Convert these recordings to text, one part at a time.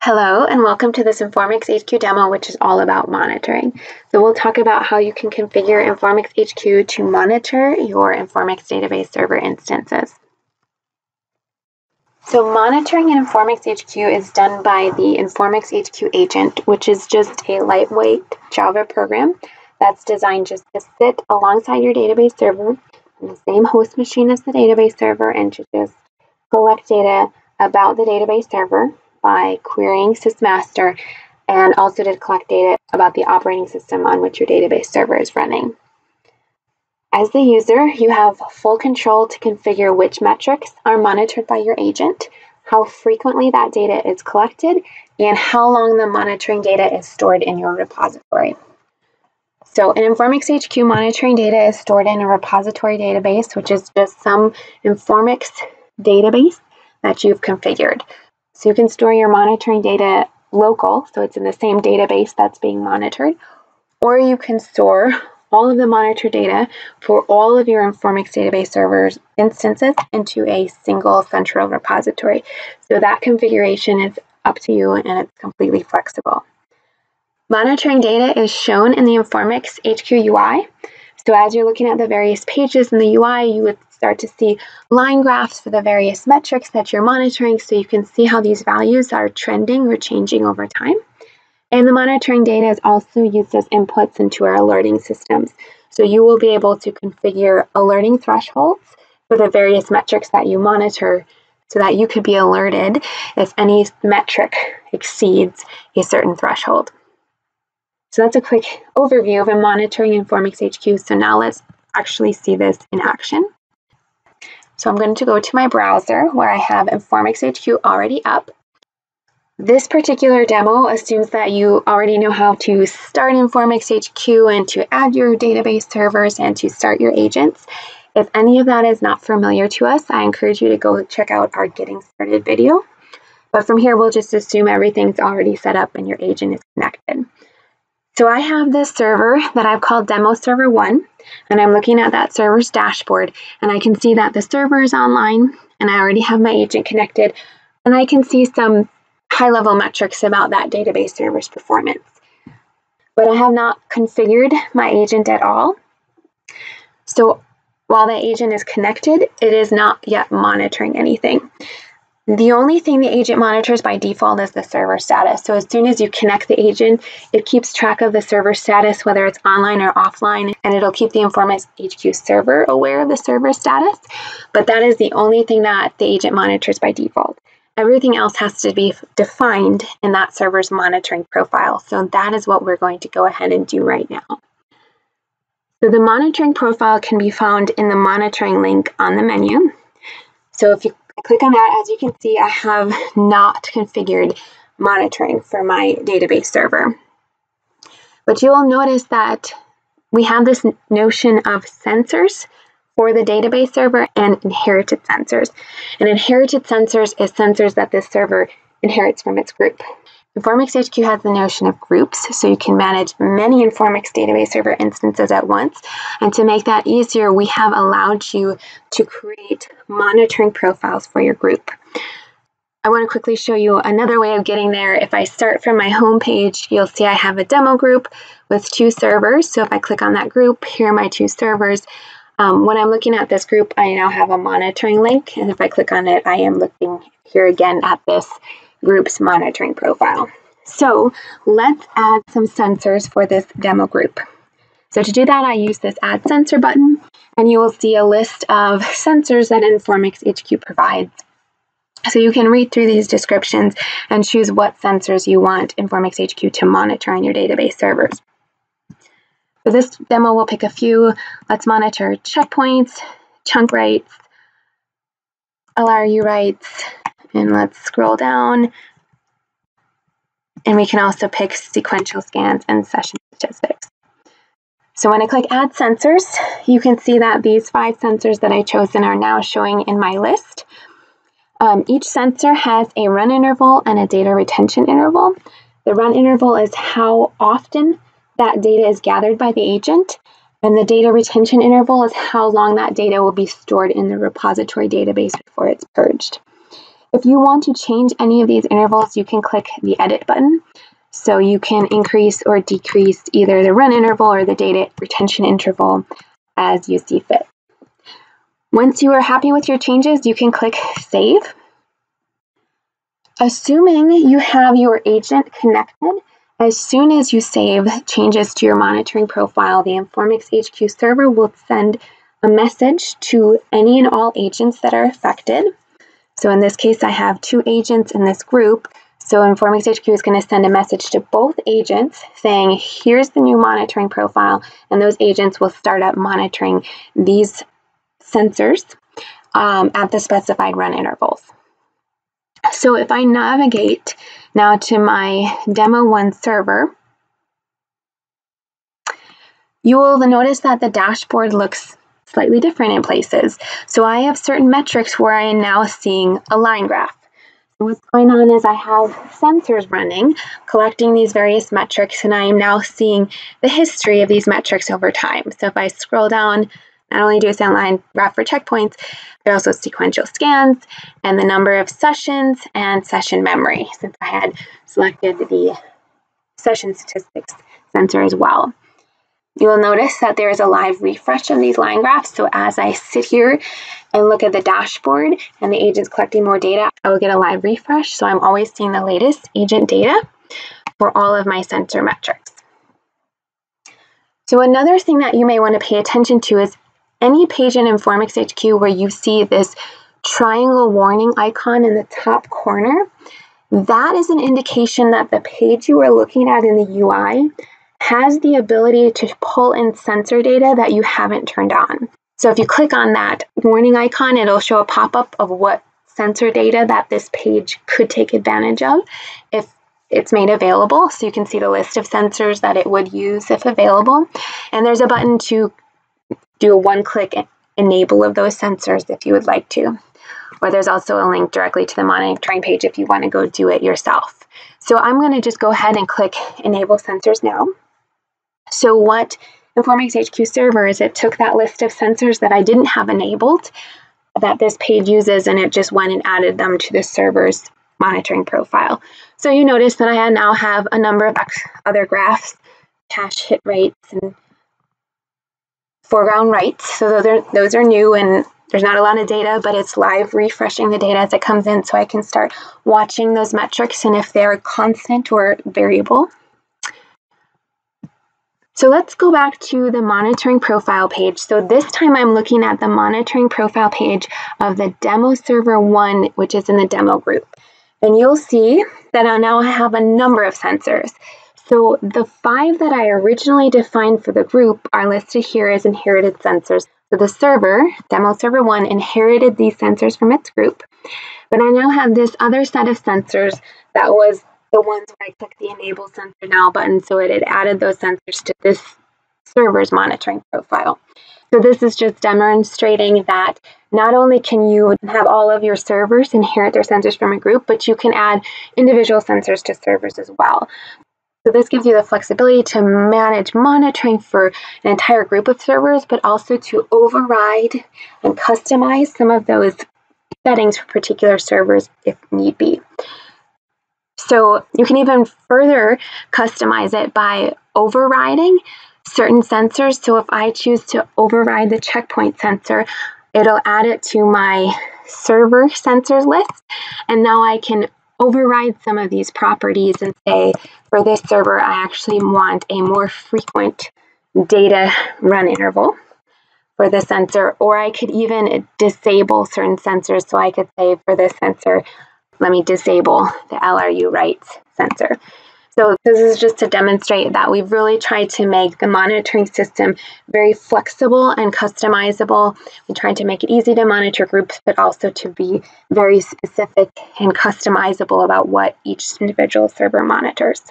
Hello, and welcome to this Informix HQ demo, which is all about monitoring. So we'll talk about how you can configure Informix HQ to monitor your Informix database server instances. So monitoring in Informix HQ is done by the Informix HQ agent, which is just a lightweight Java program that's designed just to sit alongside your database server on the same host machine as the database server and to just collect data about the database server by querying sysmaster and also to collect data about the operating system on which your database server is running. As the user, you have full control to configure which metrics are monitored by your agent, how frequently that data is collected, and how long the monitoring data is stored in your repository. So, in Informix HQ, monitoring data is stored in a repository database, which is just some Informix database that you've configured. So you can store your monitoring data local, so it's in the same database that's being monitored, or you can store all of the monitor data for all of your Informix database servers instances into a single central repository. So that configuration is up to you and it's completely flexible. Monitoring data is shown in the Informix HQ UI. So as you're looking at the various pages in the UI, you would start to see line graphs for the various metrics that you're monitoring so you can see how these values are trending or changing over time. And the monitoring data is also used as inputs into our alerting systems. So you will be able to configure alerting thresholds for the various metrics that you monitor so that you could be alerted if any metric exceeds a certain threshold. So that's a quick overview of a monitoring Informix HQ. So now let's actually see this in action. So I'm going to go to my browser where I have Informix HQ already up. This particular demo assumes that you already know how to start Informix HQ and to add your database servers and to start your agents. If any of that is not familiar to us, I encourage you to go check out our Getting Started video. But from here, we'll just assume everything's already set up and your agent is connected. So I have this server that I've called Demo Server 1, and I'm looking at that server's dashboard, and I can see that the server is online, and I already have my agent connected, and I can see some high-level metrics about that database server's performance. But I have not configured my agent at all. So while the agent is connected, it is not yet monitoring anything. The only thing the agent monitors by default is the server status. So as soon as you connect the agent, it keeps track of the server status, whether it's online or offline, and it'll keep the Informix HQ server aware of the server status. But that is the only thing that the agent monitors by default. Everything else has to be defined in that server's monitoring profile. So that is what we're going to go ahead and do right now. So the monitoring profile can be found in the monitoring link on the menu. So if you click on that, as you can see, I have not configured monitoring for my database server. But you will notice that we have this notion of sensors for the database server and inherited sensors. And inherited sensors is sensors that this server inherits from its group. Informix HQ has the notion of groups, so you can manage many Informix database server instances at once. And to make that easier, we have allowed you to create monitoring profiles for your group. I want to quickly show you another way of getting there. If I start from my home page, you'll see I have a demo group with two servers. So if I click on that group, here are my two servers. Um, when I'm looking at this group, I now have a monitoring link. And if I click on it, I am looking here again at this group's monitoring profile. So let's add some sensors for this demo group. So to do that, I use this Add Sensor button, and you will see a list of sensors that Informix HQ provides. So you can read through these descriptions and choose what sensors you want Informix HQ to monitor on your database servers. For this demo, we'll pick a few. Let's monitor checkpoints, chunk writes, LRU writes, and let's scroll down. And we can also pick sequential scans and session statistics. So when I click Add Sensors, you can see that these five sensors that I chosen are now showing in my list. Um, each sensor has a run interval and a data retention interval. The run interval is how often that data is gathered by the agent, and the data retention interval is how long that data will be stored in the repository database before it's purged. If you want to change any of these intervals, you can click the edit button. So you can increase or decrease either the run interval or the data retention interval as you see fit. Once you are happy with your changes, you can click Save. Assuming you have your agent connected, as soon as you save changes to your monitoring profile, the Informix HQ server will send a message to any and all agents that are affected. So in this case, I have two agents in this group. So Informix HQ is going to send a message to both agents saying, here's the new monitoring profile, and those agents will start up monitoring these sensors um, at the specified run intervals. So if I navigate now to my demo one server, you will notice that the dashboard looks slightly different in places. So I have certain metrics where I am now seeing a line graph. what's going on is I have sensors running, collecting these various metrics, and I am now seeing the history of these metrics over time. So if I scroll down, not only do I see a line graph for checkpoints, but also sequential scans and the number of sessions and session memory, since I had selected the session statistics sensor as well. You will notice that there is a live refresh of these line graphs. So as I sit here and look at the dashboard and the agent's collecting more data, I will get a live refresh. So I'm always seeing the latest agent data for all of my sensor metrics. So another thing that you may want to pay attention to is any page in Informix HQ where you see this triangle warning icon in the top corner, that is an indication that the page you are looking at in the UI has the ability to pull in sensor data that you haven't turned on. So if you click on that warning icon, it'll show a pop-up of what sensor data that this page could take advantage of if it's made available. So you can see the list of sensors that it would use if available. And there's a button to do a one-click enable of those sensors if you would like to. Or there's also a link directly to the monitoring page if you want to go do it yourself. So I'm going to just go ahead and click enable sensors now. So what Informix HQ server is it took that list of sensors that I didn't have enabled that this page uses and it just went and added them to the server's monitoring profile. So you notice that I now have a number of other graphs, cache hit rates and foreground writes. So those are, those are new and there's not a lot of data, but it's live refreshing the data as it comes in so I can start watching those metrics and if they're constant or variable. So let's go back to the monitoring profile page. So this time I'm looking at the monitoring profile page of the demo server one, which is in the demo group. And you'll see that I now have a number of sensors. So the five that I originally defined for the group are listed here as inherited sensors. So the server, demo server one, inherited these sensors from its group. But I now have this other set of sensors that was the ones where I clicked the enable sensor now button. So it had added those sensors to this server's monitoring profile. So this is just demonstrating that not only can you have all of your servers inherit their sensors from a group, but you can add individual sensors to servers as well. So this gives you the flexibility to manage monitoring for an entire group of servers, but also to override and customize some of those settings for particular servers if need be. So you can even further customize it by overriding certain sensors. So if I choose to override the checkpoint sensor, it'll add it to my server sensors list. And now I can override some of these properties and say, for this server, I actually want a more frequent data run interval for the sensor, or I could even disable certain sensors. So I could say for this sensor, let me disable the LRU writes sensor. So this is just to demonstrate that we've really tried to make the monitoring system very flexible and customizable. We tried to make it easy to monitor groups, but also to be very specific and customizable about what each individual server monitors.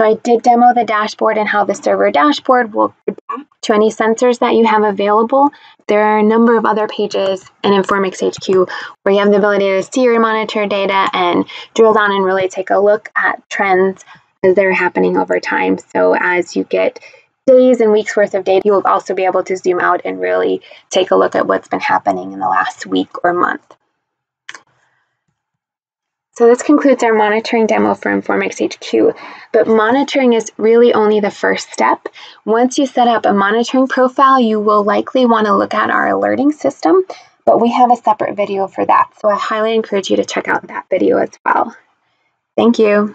So I did demo the dashboard and how the server dashboard will adapt to any sensors that you have available. There are a number of other pages in Informix HQ where you have the ability to see your monitor data and drill down and really take a look at trends as they're happening over time. So as you get days and weeks worth of data, you'll also be able to zoom out and really take a look at what's been happening in the last week or month. So this concludes our monitoring demo for Informix HQ, but monitoring is really only the first step. Once you set up a monitoring profile, you will likely want to look at our alerting system, but we have a separate video for that. So I highly encourage you to check out that video as well. Thank you.